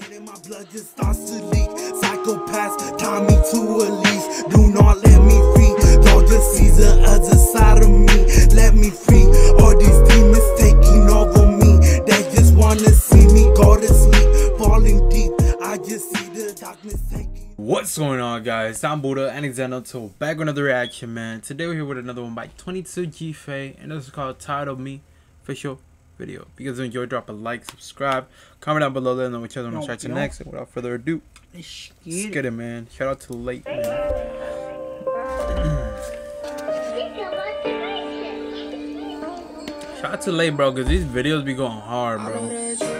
Hating my blood just starts to leak. Psychopaths tie me to a leash. Do not let me free. Y'all just see the other side of me. Let me free. All these demons taking over me. They just wanna see me go to sleep. Falling deep. I just see the darkness taking. What's going on guys? I'm Buddha and Xzendo back with another reaction man. Today we're here with another one by 22Gfay and this is called Tired of Me official video. If you guys enjoyed, drop a like, subscribe, comment down below, let us know which other one to try to next. And without further ado, let's get it man. Shout out to Late man. Shout out to Late bro, cause these videos be going hard bro.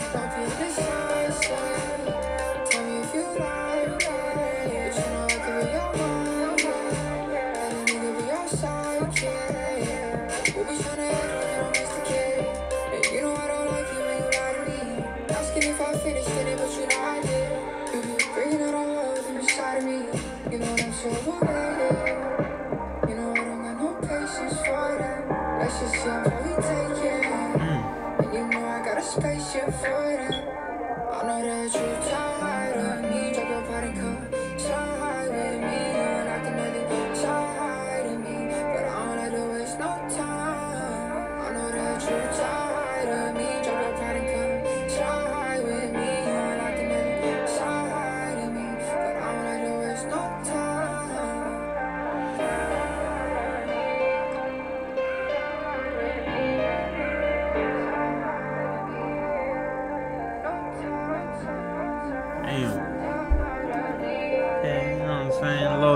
Mm. spaceship for that. I know that you're tired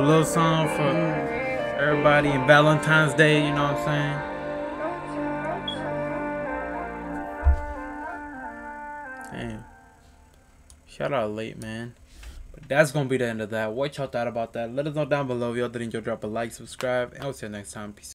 little song for everybody in Valentine's Day, you know what I'm saying? Damn. Shout out late, man. But that's gonna be the end of that. What y'all thought about that? Let us know down below. If y'all did enjoy, drop a like, subscribe, and we'll see you next time. Peace.